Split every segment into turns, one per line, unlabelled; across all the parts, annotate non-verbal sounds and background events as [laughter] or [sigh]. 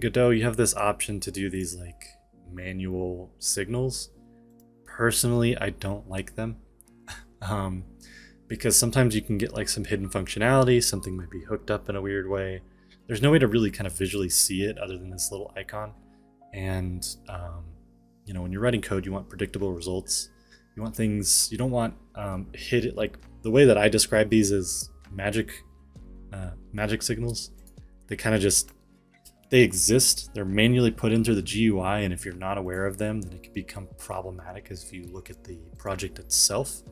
Godot, you have this option to do these like manual signals. Personally, I don't like them. [laughs] um, because sometimes you can get like some hidden functionality, something might be hooked up in a weird way. There's no way to really kind of visually see it other than this little icon. And, um, you know, when you're writing code, you want predictable results. You want things, you don't want um, hit it like the way that I describe these is magic, uh, magic signals. They kind of just, they exist. They're manually put into the GUI. And if you're not aware of them, then it can become problematic as you look at the project itself.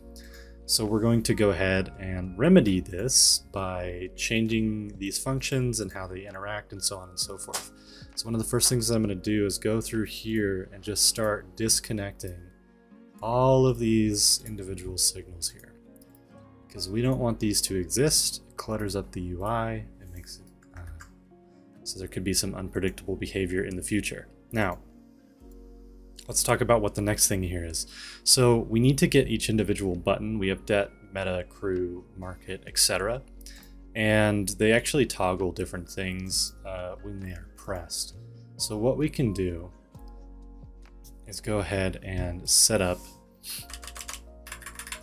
So we're going to go ahead and remedy this by changing these functions and how they interact and so on and so forth. So one of the first things I'm going to do is go through here and just start disconnecting all of these individual signals here. Because we don't want these to exist. It clutters up the UI. So there could be some unpredictable behavior in the future. Now, let's talk about what the next thing here is. So we need to get each individual button. We have det, meta, crew, market, etc. And they actually toggle different things uh, when they are pressed. So what we can do is go ahead and set up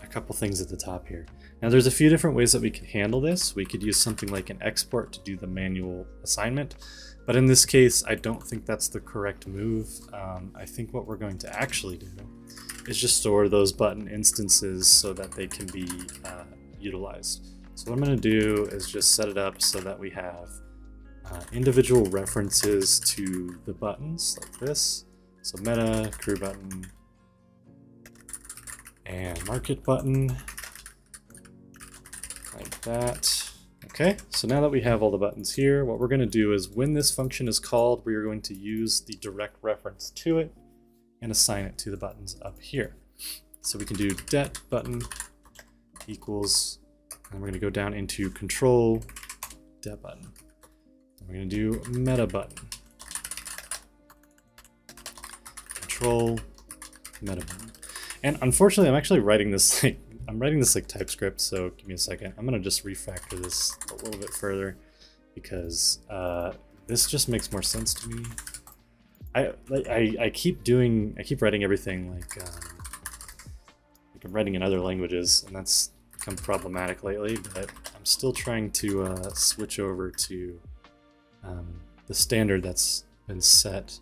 a couple things at the top here. Now there's a few different ways that we can handle this. We could use something like an export to do the manual assignment. But in this case, I don't think that's the correct move. Um, I think what we're going to actually do is just store those button instances so that they can be uh, utilized. So what I'm going to do is just set it up so that we have uh, individual references to the buttons like this. So meta, crew button, and market button, like that. Okay, so now that we have all the buttons here, what we're going to do is when this function is called, we are going to use the direct reference to it and assign it to the buttons up here. So we can do det button equals, and we're going to go down into control det button. And we're going to do meta button. Control meta button. And unfortunately, I'm actually writing this like I'm writing this like TypeScript, so give me a second. I'm gonna just refactor this a little bit further because uh, this just makes more sense to me. I I, I keep doing I keep writing everything like um, like I'm writing in other languages, and that's become problematic lately. But I'm still trying to uh, switch over to um, the standard that's been set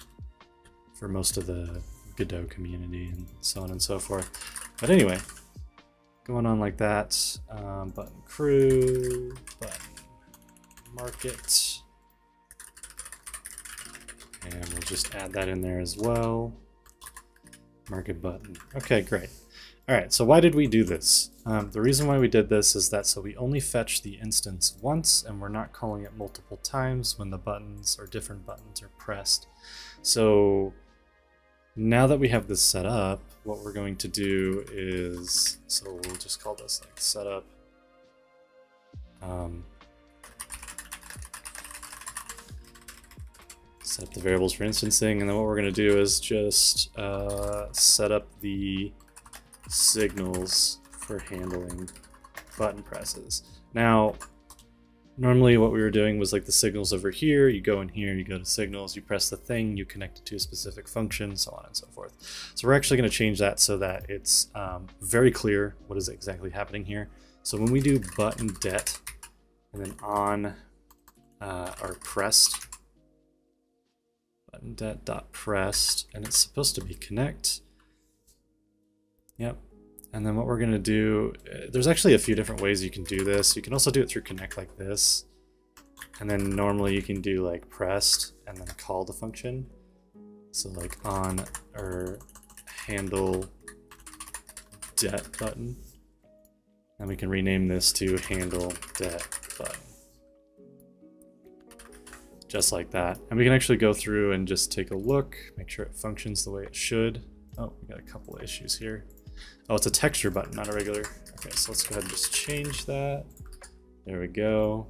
for most of the Godot community and so on and so forth. But anyway, going on like that. Um, button crew, button market. And we'll just add that in there as well. Market button. Okay, great. All right, so why did we do this? Um, the reason why we did this is that so we only fetch the instance once and we're not calling it multiple times when the buttons or different buttons are pressed. So now that we have this set up, what we're going to do is, so we'll just call this like setup. Um, set up the variables for instancing, and then what we're going to do is just uh, set up the signals for handling button presses. Now, Normally what we were doing was like the signals over here, you go in here, you go to signals, you press the thing, you connect it to a specific function, so on and so forth. So we're actually going to change that so that it's um, very clear what is exactly happening here. So when we do button det and then on uh, our pressed, button det dot pressed, and it's supposed to be connect. Yep, and then what we're going to do, uh, there's actually a few different ways you can do this. You can also do it through connect like this. And then normally you can do like pressed and then call the function. So like on or handle det button. And we can rename this to handle det button. Just like that. And we can actually go through and just take a look, make sure it functions the way it should. Oh, we got a couple issues here. Oh, it's a texture button, not a regular. Okay, so let's go ahead and just change that. There we go.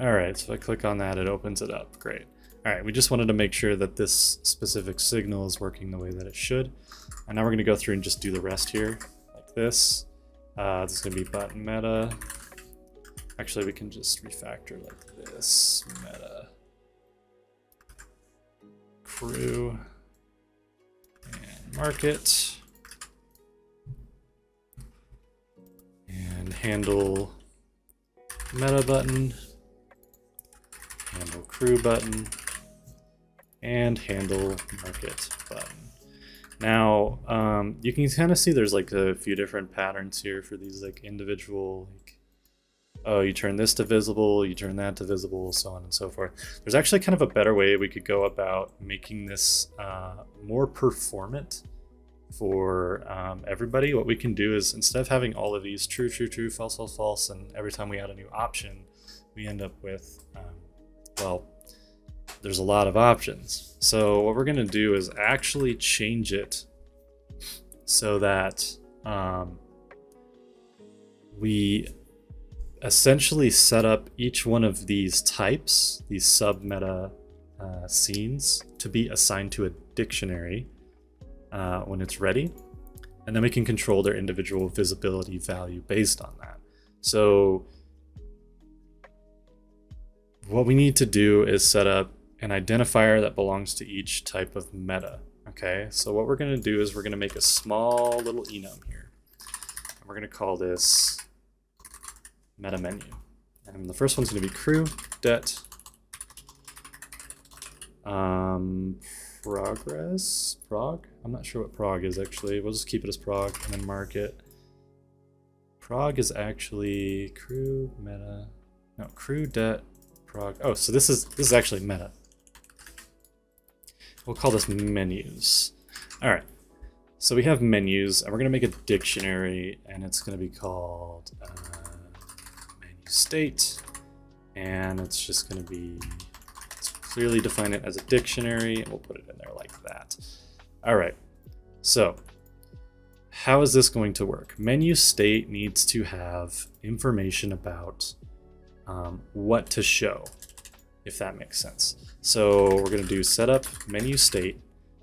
All right, so if I click on that, it opens it up. Great. All right, we just wanted to make sure that this specific signal is working the way that it should. And now we're gonna go through and just do the rest here, like this. Uh, this is gonna be button meta. Actually, we can just refactor like this, meta. crew and market and handle meta button, handle crew button, and handle market button. Now, um, you can kind of see there's like a few different patterns here for these like individual, like, oh, you turn this to visible, you turn that to visible, so on and so forth. There's actually kind of a better way we could go about making this uh, more performant for um, everybody. What we can do is instead of having all of these true, true, true, false, false, false, and every time we add a new option, we end up with, um, well, there's a lot of options. So what we're going to do is actually change it so that um, we essentially set up each one of these types, these sub-meta uh, scenes, to be assigned to a dictionary uh, when it's ready. And then we can control their individual visibility value based on that. So what we need to do is set up an identifier that belongs to each type of meta. Okay, so what we're going to do is we're going to make a small little enum here. And we're going to call this meta menu. And the first one's going to be crew det um, progress prog. I'm not sure what prog is actually. We'll just keep it as prog and then market. Prog is actually crew meta. No, crew det prog. Oh, so this is this is actually meta. We'll call this menus. All right. So we have menus, and we're going to make a dictionary, and it's going to be called uh, menu state, and it's just going to be let's clearly define it as a dictionary, and we'll put it in there like that. All right. So how is this going to work? Menu state needs to have information about um, what to show, if that makes sense. So we're going to do setup menu state,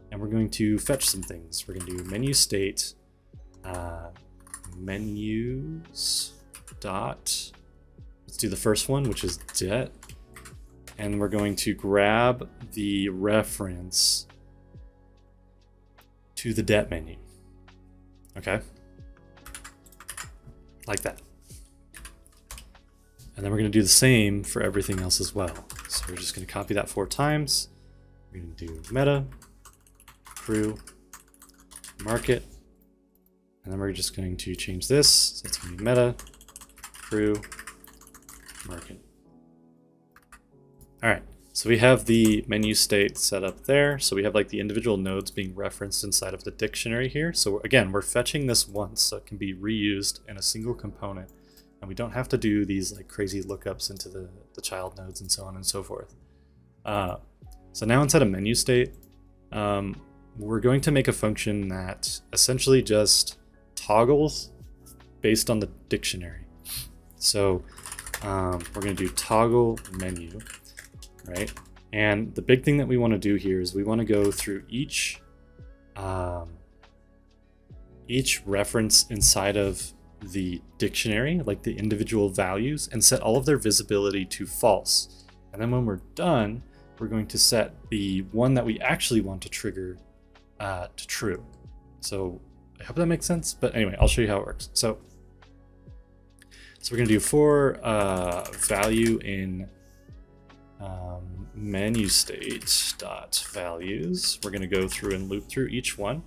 and we're going to fetch some things. We're going to do menu state uh, menus dot. Let's do the first one, which is det, and we're going to grab the reference to the debt menu. Okay, like that. And then we're going to do the same for everything else as well. So we're just going to copy that four times. We're going to do meta, crew, market, and then we're just going to change this. So it's going to be meta, crew, market. All right, so we have the menu state set up there. So we have like the individual nodes being referenced inside of the dictionary here. So again, we're fetching this once so it can be reused in a single component and we don't have to do these like crazy lookups into the, the child nodes and so on and so forth. Uh, so now inside of menu state, um, we're going to make a function that essentially just toggles based on the dictionary. So um, we're going to do toggle menu, right? And the big thing that we want to do here is we want to go through each um, each reference inside of the dictionary, like the individual values, and set all of their visibility to false. And then when we're done, we're going to set the one that we actually want to trigger uh, to true. So I hope that makes sense. But anyway, I'll show you how it works. So, so we're going to do for uh, value in um, menu state dot values. We're going to go through and loop through each one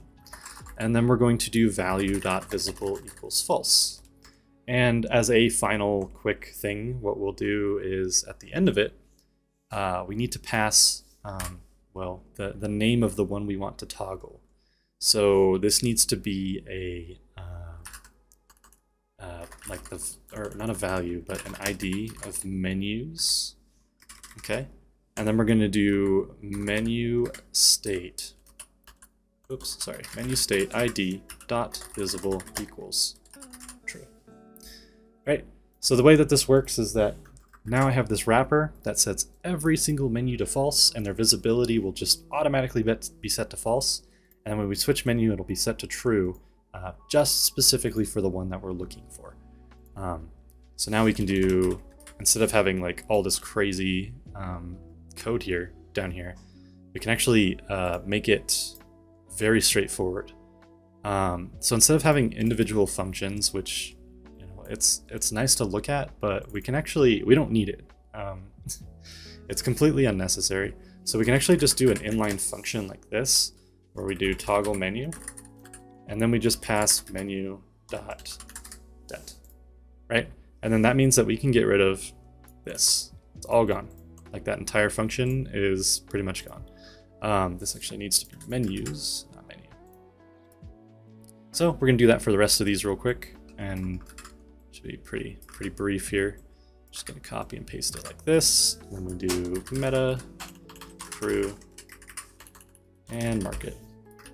and then we're going to do value.visible equals false. And as a final quick thing, what we'll do is at the end of it, uh, we need to pass, um, well, the, the name of the one we want to toggle. So this needs to be a, uh, uh, like the, or not a value, but an ID of menus. Okay. And then we're going to do menu state oops, sorry, menu state id dot visible equals true. Right, so the way that this works is that now I have this wrapper that sets every single menu to false and their visibility will just automatically be set to false. And when we switch menu, it'll be set to true uh, just specifically for the one that we're looking for. Um, so now we can do, instead of having like all this crazy um, code here, down here, we can actually uh, make it very straightforward. Um, so instead of having individual functions, which you know it's it's nice to look at, but we can actually we don't need it. Um, [laughs] it's completely unnecessary. So we can actually just do an inline function like this, where we do toggle menu, and then we just pass menu dot det, right? And then that means that we can get rid of this. It's all gone. Like that entire function is pretty much gone. Um, this actually needs to be menus, not menu. So we're gonna do that for the rest of these real quick, and should be pretty pretty brief here. Just gonna copy and paste it like this. Then we do meta crew and market,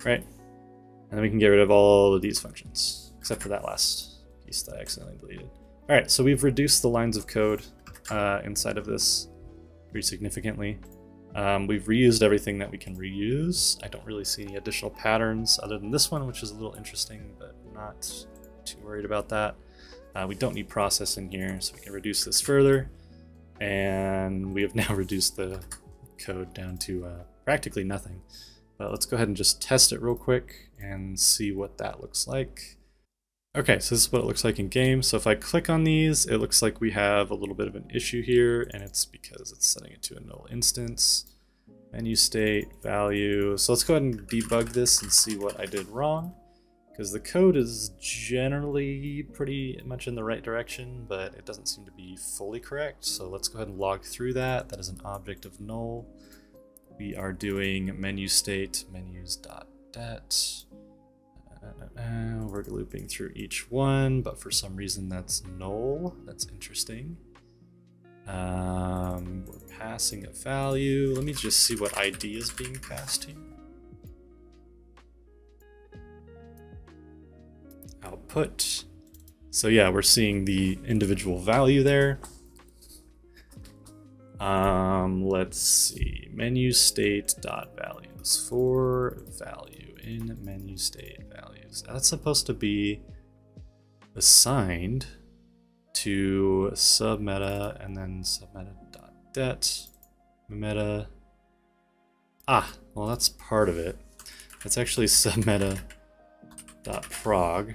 right? And then we can get rid of all of these functions, except for that last piece that I accidentally deleted. All right, so we've reduced the lines of code uh, inside of this pretty significantly. Um, we've reused everything that we can reuse. I don't really see any additional patterns other than this one, which is a little interesting, but not too worried about that. Uh, we don't need processing here, so we can reduce this further. And we have [laughs] now reduced the code down to uh, practically nothing. But let's go ahead and just test it real quick and see what that looks like. Okay, so this is what it looks like in game. So if I click on these, it looks like we have a little bit of an issue here, and it's because it's setting it to a null instance. Menu state, value. So let's go ahead and debug this and see what I did wrong. Because the code is generally pretty much in the right direction, but it doesn't seem to be fully correct. So let's go ahead and log through that. That is an object of null. We are doing menu state menus.det. Uh, we're looping through each one, but for some reason that's null. That's interesting. Um, we're passing a value. Let me just see what ID is being passed here. Output. So yeah, we're seeing the individual value there. Um, let's see, menu state dot values for value in menu state values. That's supposed to be assigned to submeta and then submeta.det meta. Ah, well that's part of it. That's actually submeta dot prog.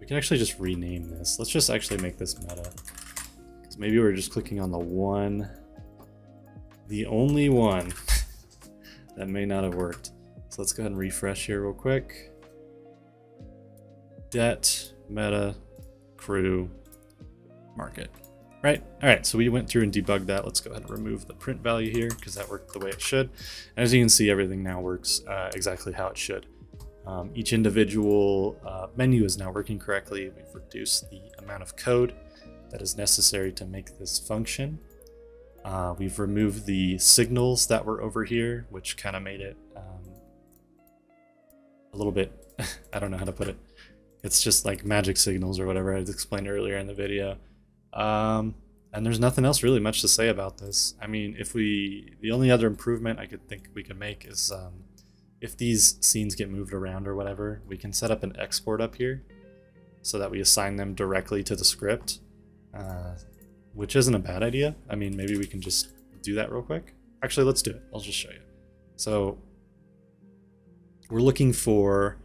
We can actually just rename this. Let's just actually make this meta. Maybe we're just clicking on the one, the only one [laughs] that may not have worked. So let's go ahead and refresh here real quick. Debt, meta, crew, market. Right, all right, so we went through and debugged that. Let's go ahead and remove the print value here because that worked the way it should. And as you can see, everything now works uh, exactly how it should. Um, each individual uh, menu is now working correctly. We've reduced the amount of code that is necessary to make this function. Uh, we've removed the signals that were over here, which kind of made it um, a little bit, [laughs] I don't know how to put it. It's just like magic signals or whatever I explained earlier in the video. Um, and there's nothing else really much to say about this. I mean, if we, the only other improvement I could think we could make is um, if these scenes get moved around or whatever, we can set up an export up here so that we assign them directly to the script, uh, which isn't a bad idea. I mean, maybe we can just do that real quick. Actually, let's do it. I'll just show you. So we're looking for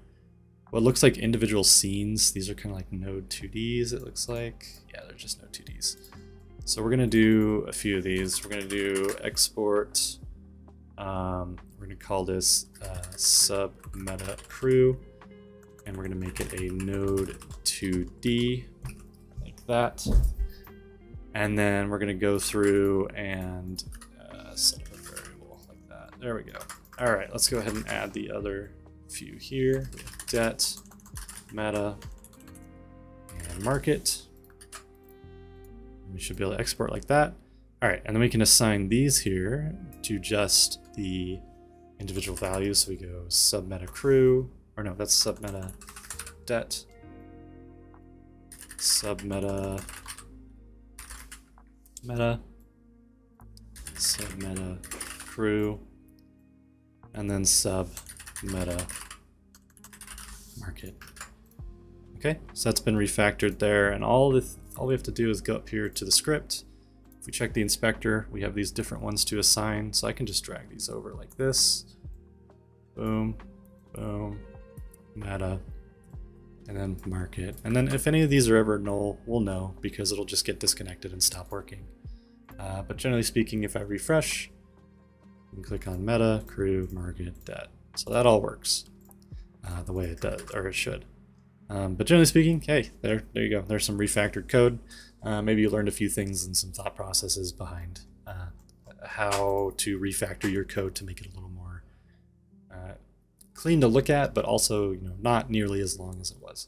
what looks like individual scenes. These are kind of like node 2Ds, it looks like. Yeah, they're just node 2Ds. So we're going to do a few of these. We're going to do export. Um, we're going to call this uh, sub meta crew. And we're going to make it a node 2D like that. And then we're going to go through and uh, set up a variable like that. There we go. All right, let's go ahead and add the other few here. Det, meta, and market. We should be able to export like that. All right, and then we can assign these here to just the individual values. So we go submeta crew, or no, that's submeta det, submeta meta, sub meta, crew, and then sub meta market. Okay, so that's been refactored there, and all this, all we have to do is go up here to the script. If we check the inspector, we have these different ones to assign, so I can just drag these over like this. boom, boom, meta, and then market. And then if any of these are ever null, we'll know because it'll just get disconnected and stop working. Uh, but generally speaking, if I refresh, click on meta, crew, market, that. So that all works uh, the way it does, or it should. Um, but generally speaking, hey, there, there you go. There's some refactored code. Uh, maybe you learned a few things and some thought processes behind uh, how to refactor your code to make it a little clean to look at, but also you know not nearly as long as it was.